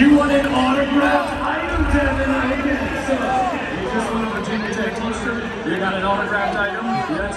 You want an autographed item, Devin? Okay, so you just want a Virginia Tech t-shirt? You got an autographed item?